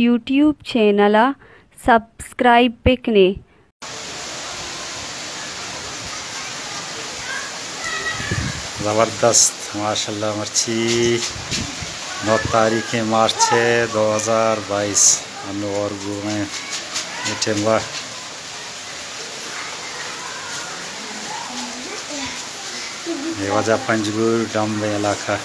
YouTube channel subscribe पिकने ज़बरदस्त माशा मर्ची। नौ तारीख है मार्च है, दो हज़ार बाईस। अनु और घूमें मीठे हुआ ये वजह पंजगुर डम्बे इलाका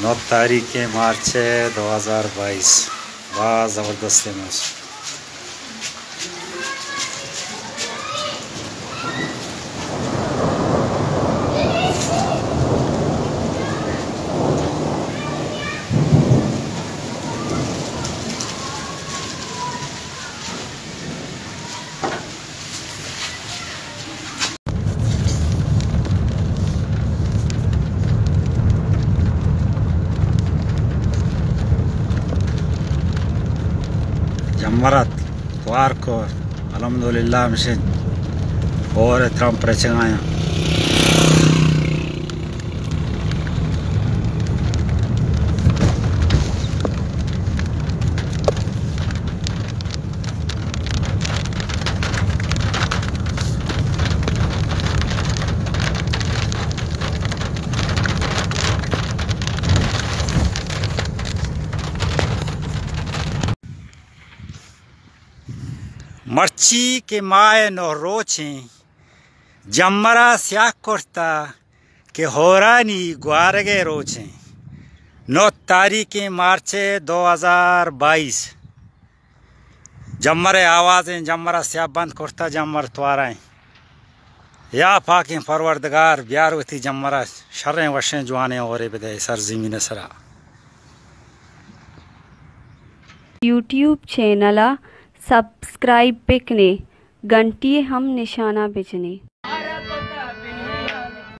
नौ तारीख मार्च दो हज़ार बाईस। बड़ा ज़बरदस्त है जमरत क्वार को अलहमदुल्ला मिशन और प्रचंग आया मर्ची के माए नो रोचे जमरा स्याह कोर्ता के होरानी ग्वारगे रोचे। नौ तारीख मार्च दो हज़ार बाईस। जमरे आवाज़ें जमरा स्याह बंद कोर्ता जमर त्वाराएँ या पाकें परवरदगार ब्यारवती जमरा शरें वशें जुआने और बदे, सर ज़मीन सरा। यूट्यूब चॅनला सबस्क्राईब बिकने घंटी हम निशाना बिजने